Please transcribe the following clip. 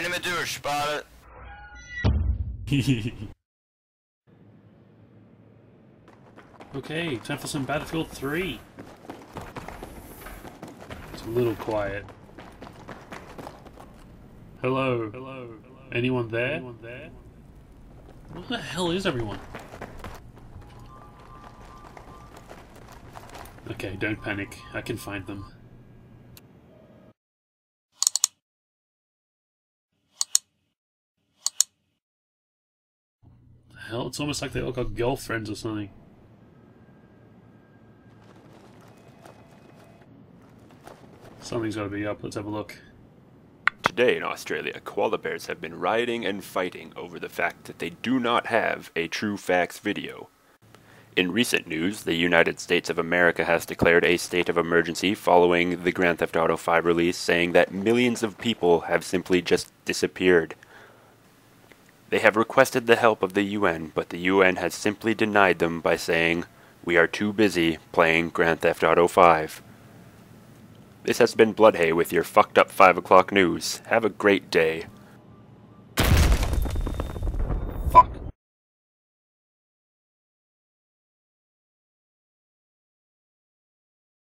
Enemy doer spotted. okay, time for some Battlefield 3. It's a little quiet. Hello. Hello. Anyone there? Anyone there? What the hell is everyone? Okay, don't panic. I can find them. Hell? It's almost like they all got girlfriends or something. Something's gotta be up. Let's have a look. Today in Australia, koala bears have been rioting and fighting over the fact that they do not have a true facts video. In recent news, the United States of America has declared a state of emergency following the Grand Theft Auto 5 release, saying that millions of people have simply just disappeared. They have requested the help of the UN, but the UN has simply denied them by saying, We are too busy playing Grand Theft Auto 5. This has been Bloodhay with your fucked up 5 o'clock news. Have a great day.